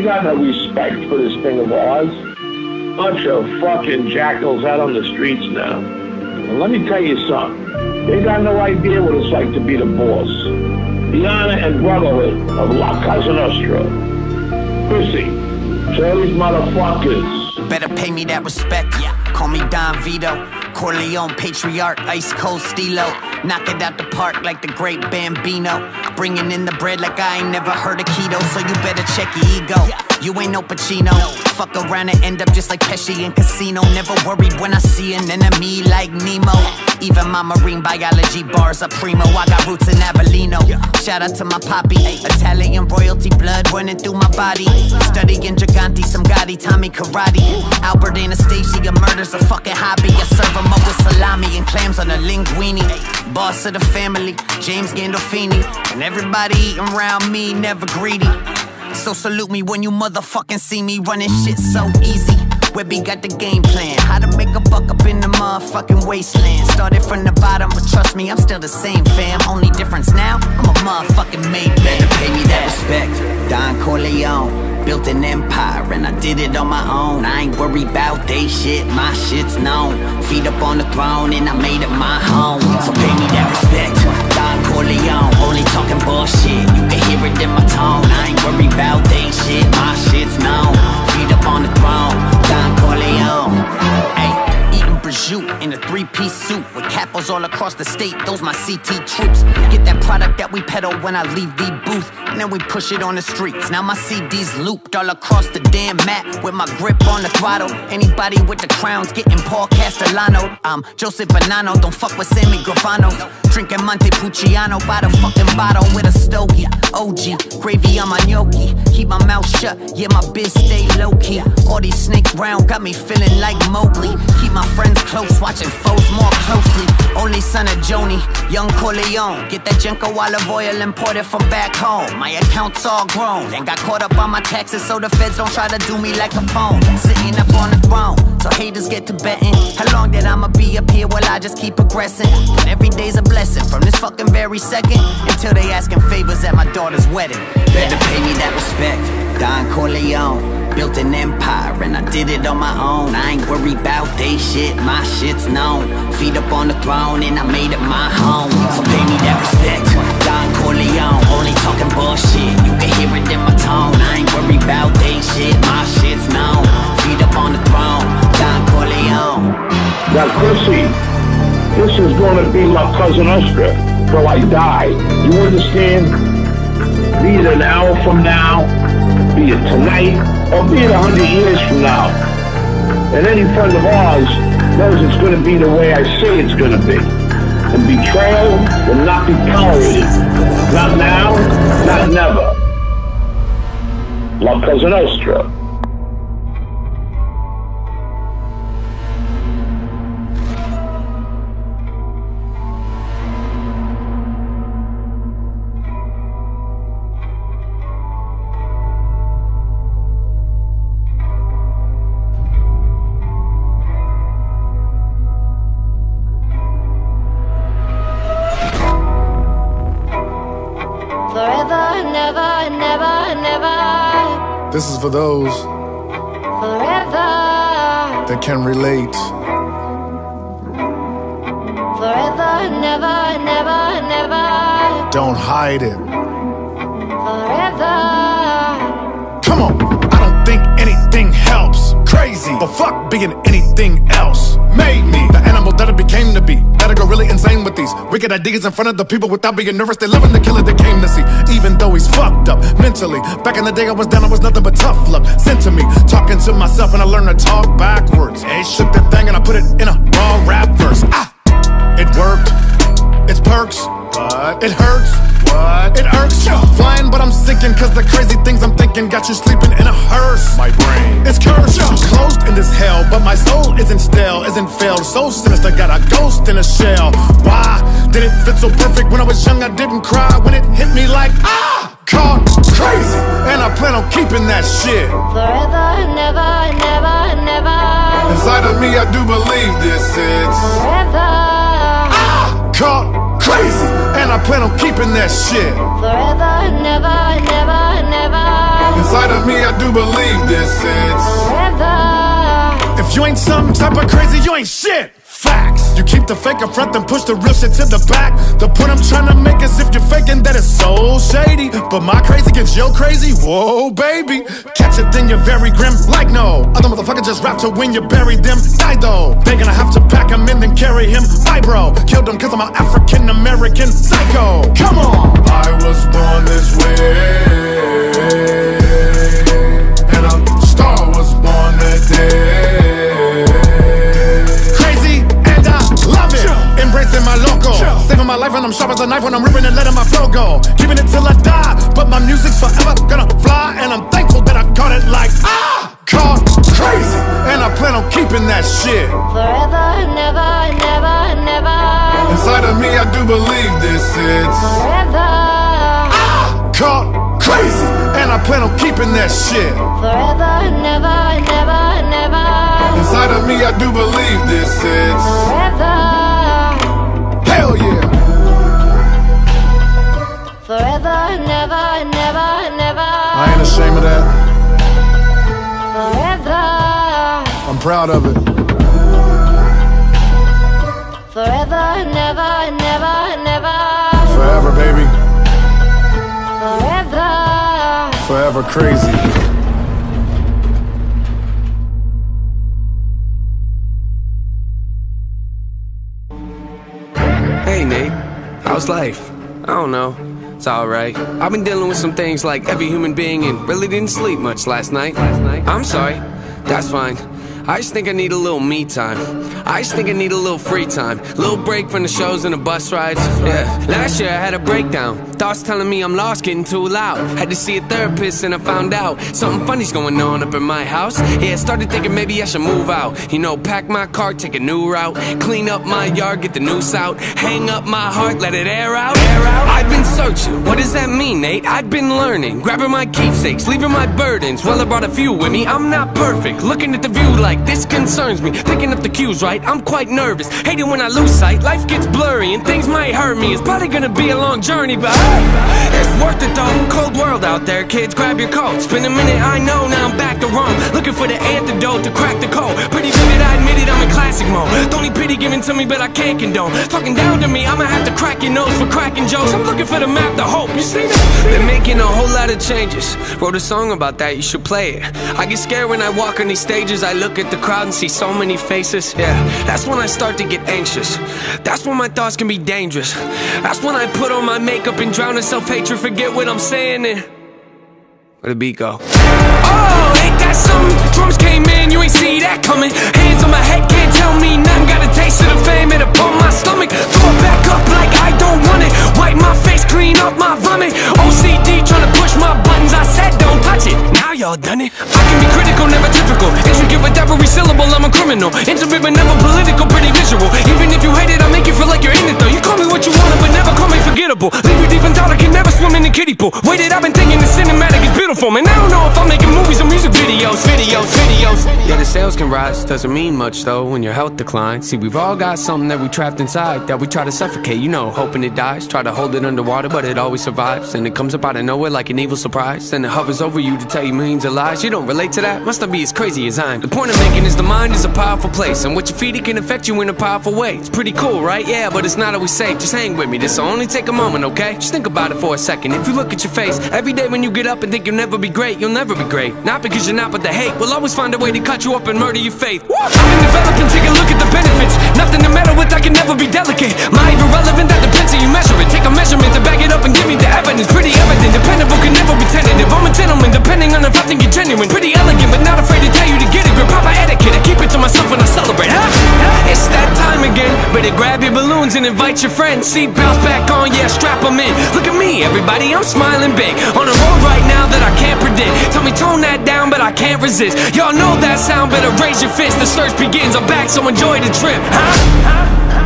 they got no respect for this thing of ours. Bunch of fucking jackals out on the streets now. And let me tell you something. They got no idea what it's like to be the boss. The honor and brotherhood of La Cosa Nostra. Chrissy, tell these motherfuckers. Better pay me that respect. Yeah. Call me Don Vito. Corleone, Patriarch, Ice Cold Stilo. Knock it out the park like the great Bambino. Bringing in the bread like I ain't never heard of keto, so you better check your ego. You ain't no Pacino. Fuck around and end up just like Pesci in Casino. Never worried when I see an enemy like Nemo. Even my marine biology bars are primo. I got roots in Avellino. Shout out to my poppy. Italian royalty blood running through my body. Studying Gigante, some Gotti, Tommy Karate. Albert Anastasia murders a fucking hobby. I serve 'em up with salami and clams on a linguine. Boss of the family, James Gandolfini. And everybody eating around me, never greedy. So salute me when you motherfucking see me running shit so easy. Webby got the game plan. How to make a buck up in the motherfucking wasteland. Started from the bottom, but trust me, I'm still the same fam. Only difference now, I'm a motherfucking made man. Better pay me that respect. Don Corleone. Built an empire and I did it on my own. I ain't worried about they shit, my shit's known. Feet up on the throne and I made it my home. So pay me that respect. Don Corleone, only talking bullshit. You can hear it in my tone. I ain't worried about they shit, my shit's known. Feet up on the throne, prosciutto in a three-piece suit with capos all across the state. Those my CT troops. Get that product that we peddle when I leave the booth, and then we push it on the streets. Now my CDs looped all across the damn map with my grip on the throttle. Anybody with the crowns getting Paul Castellano. I'm Joseph Bonanno, don't fuck with Sammy Gravano. Drinking Montepulciano by the fucking bottle with a stogie. OG, gravy on my gnocchi. Keep my mouth shut, yeah, my biz stay low key. All these snake round got me feeling like Mowgli. Keep my friends close, watching foes more closely. Only son of Joni, young Corleone. Get that Genco olive oil imported from back home. My account's all grown. And got caught up on my taxes, so the feds don't try to do me like a phone. Sitting up on the throne, so haters get to betting. How long that I'ma be up here? Well, I just keep progressing. But every day's a blessing from this fucking very second until they asking favors at my daughter's wedding. Better pay me that respect. Don Corleone. Built an empire and I did it on my own. I ain't worried about they shit, my shit's known. Feet up on the throne and I made it my home. So pay me that respect. Don Corleone, only talking bullshit. You can hear it in my tone. I ain't worried about they shit, my shit's known. Feet up on the throne, Don Corleone. Now, Chrissy, this is to be my cousin Oscar till I die. You understand? Be it an hour from now, be it tonight, or be it a hundred years from now. And any friend of ours knows it's going to be the way I say it's going to be. And betrayal will not be tolerated. Not now, not never. La Cosa Nostra. This is for those Forever, that can relate. forever, never, never, never. Don't hide it. Forever. Come on, I don't think anything helps. Crazy, but fuck being anything else. Made me that I became to be. Gotta go really insane with these wicked ideas in front of the people without being nervous. They loving the killer they came to see. Even though he's fucked up mentally. Back in the day, I was down, I was nothing but tough luck. Sent to me, talking to myself, and I learned to talk backwards. Hey, shook that thing and I put it in a raw rap verse. Ah, it worked. It's perks, but it hurts. What? It irks. Flying, but I'm sinking, cause the crazy things I'm thinking got you sleeping in a hearse. My brain is cursed. Closed in this hell, but my soul isn't stale, isn't failed. So sinister, got a ghost in a shell. Why did it fit so perfect when I was young? I didn't cry when it hit me like, ah! Caught crazy, and I plan on keeping that shit. Forever, never, never, never. Inside of me, I do believe this. It's Forever, caught crazy, and I plan on keeping that shit. forever, never, never, never. Inside of me, I do believe this. It's forever. if you ain't some type of crazy, you ain't shit. Facts. You keep the fake up front, then push the real shit to the back. The point I'm trying to make is if you're faking that it's so shady. But my crazy gets your crazy. Whoa, baby. Catch it, then you're very grim. Like no other motherfucker just rap to when you bury them. Die though. They gonna have to pack him in, then carry him. Bye, bro. Killed him cause I'm an African American psycho. Come on. I was born this way. I'm sharp as a knife when I'm ripping and letting my flow go. Keeping it till I die. But my music's forever gonna fly. And I'm thankful that I caught it like ah! Caught crazy. And I plan on keeping that shit. Forever, never, never, never. Inside of me, I do believe this. It's Forever, Ah, caught crazy. And I plan on keeping that shit. forever, never, never, never. Inside of me, I do believe this. It's Forever, hell yeah. Forever, never, never, never. I ain't ashamed of that. Forever, I'm proud of it. forever, never, never, never. Forever, baby. Forever. Forever crazy. Hey Nate, how's life? I don't know. It's alright. I've been dealing with some things like every human being and really didn't sleep much last night. I'm sorry. That's fine. I just think I need a little me time. I just think I need a little free time. Little break from the shows and the bus rides. Yeah. Last year I had a breakdown. Thoughts telling me I'm lost, getting too loud. Had to see a therapist and I found out something funny's going on up in my house. Yeah, started thinking maybe I should move out. You know, pack my car, take a new route. Clean up my yard, get the noose out. Hang up my heart, let it air out. Air out. Searching. What does that mean, Nate? I've been learning. Grabbing my keepsakes, leaving my burdens. Well, I brought a few with me. I'm not perfect. Looking at the view like this concerns me. Picking up the cues right. I'm quite nervous. Hating when I lose sight. Life gets blurry and things might hurt me. It's probably gonna be a long journey, but hey, it's worth it though. Cold world out there, kids. Grab your coat. Spend a minute, I know. Now I'm back to Rome. Looking for the antidote to crack the code. Pretty vivid, I admit it. I'm in classic mode. Don't need pity given to me, but I can't condone. Talking down to me, I'ma have to crack your nose for cracking jokes. I'm looking for the map, the hope. You see that? Been making a whole lot of changes. Wrote a song about that. You should play it. I get scared when I walk on these stages. I look at the crowd and see so many faces. Yeah, that's when I start to get anxious. That's when my thoughts can be dangerous. That's when I put on my makeup and drown in self-hatred. Forget what I'm saying and where the beat go? Oh, ain't that something? Drums came in, you ain't see that coming. Hands on my head, can't tell me nothing. Got a taste of the fame, it upon my stomach. Throw it back clean up my vomit. OCD y'all done it. I can be critical, never typical. Intricate with every syllable, I'm a criminal. Intimate but never political, pretty visual. Even if you hate it, I make you feel like you're in it though. You call me what you want, but never call me forgettable. Leave you deep in thought, I can never swim in the kiddie pool. Waited, I've been thinking the cinematic is beautiful, man. I don't know if I'm making movies or music videos, videos, videos. Yeah, the sales can rise, doesn't mean much though when your health declines. See, we've all got something that we trapped inside that we try to suffocate, you know, hoping it dies. Try to hold it underwater, but it always survives. And it comes up out of nowhere like an evil surprise. And it hovers over you to tell you millions of lies. You don't relate to that? Must not be as crazy as I'm. The point I'm making is the mind is a powerful place. And what you feed it can affect you in a powerful way. It's pretty cool, right? Yeah, but it's not always safe. Just hang with me, this'll only take a moment, okay? Just think about it for a second. If you look at your face, every day when you get up and think you'll never be great, you'll never be great. Not because you're not, but the hate will always find a way to cut you up and murder your faith. I've been developing, take a look at the benefits. Nothing to meddle with, I can never be delicate. My irrelevant, that depends how you measure it. Take a measurement to back it up and give me the evidence. Pretty evident, dependable, can never be tentative. I'm a gentleman, depending on if I think you're genuine. Pretty elegant, but not afraid to tell you to get it. Grip proper etiquette, I keep it to myself when I celebrate. Huh? It's that time again. Better grab your balloons and invite your friends. Seatbelts back on, yeah, strap them in. Look at me, everybody, I'm smiling big. On a road right now that I can't predict. Tell me tone that down, but I can't resist. Y'all know that sound, better raise your fist. The search begins, I'm back, so enjoy the trip. Huh?